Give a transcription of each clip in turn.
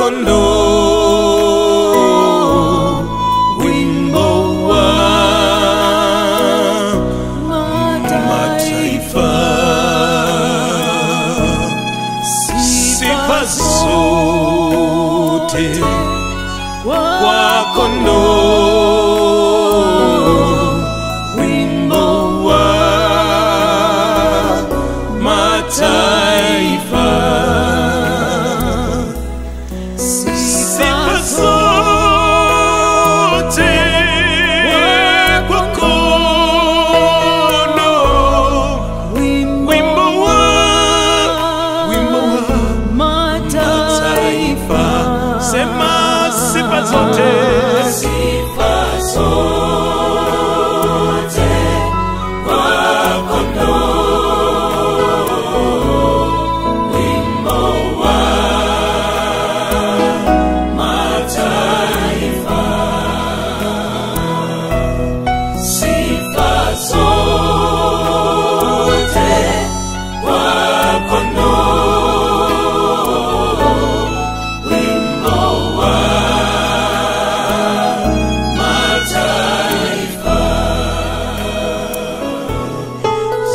kwa sifa zote,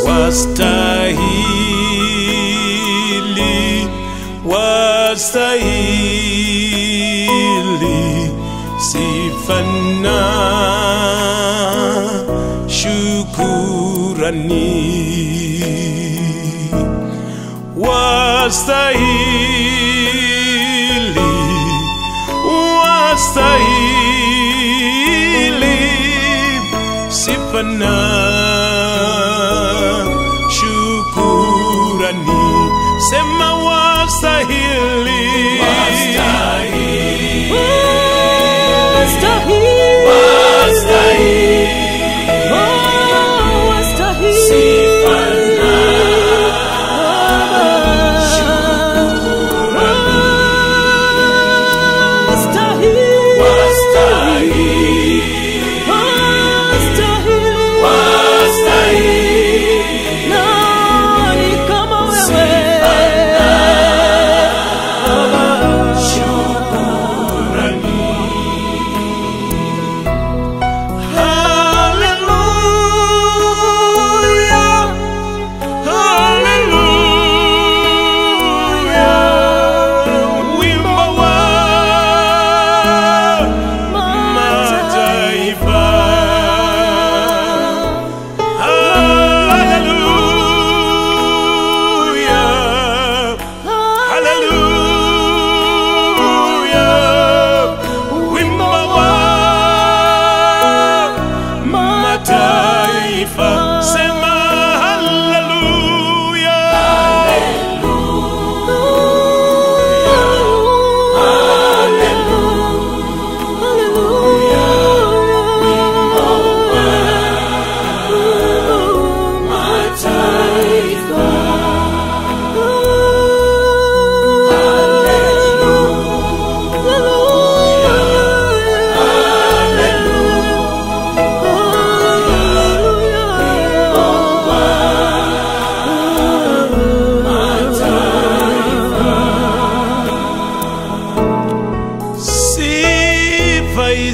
wastahili, wastahili sifa na shukurani. Wastahili, wastahili sifa na wastahili, sifa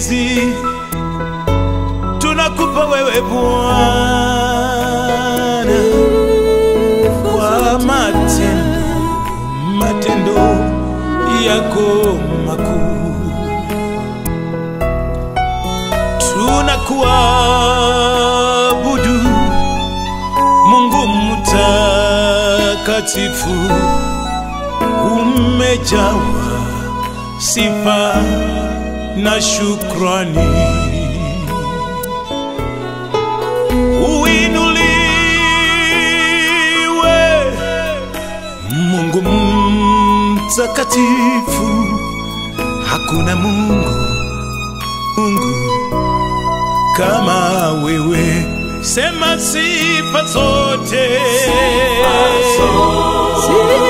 hizi tunakupa wewe Bwana. Kwa matendo matendo yako makuu, tunakuabudu Mungu mtakatifu, umejawa sifa na shukrani. Uinuliwe Mungu mtakatifu, hakuna Mungu Mungu kama wewe. Sema sifa zote, sifa wa